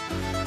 Sex.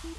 Thank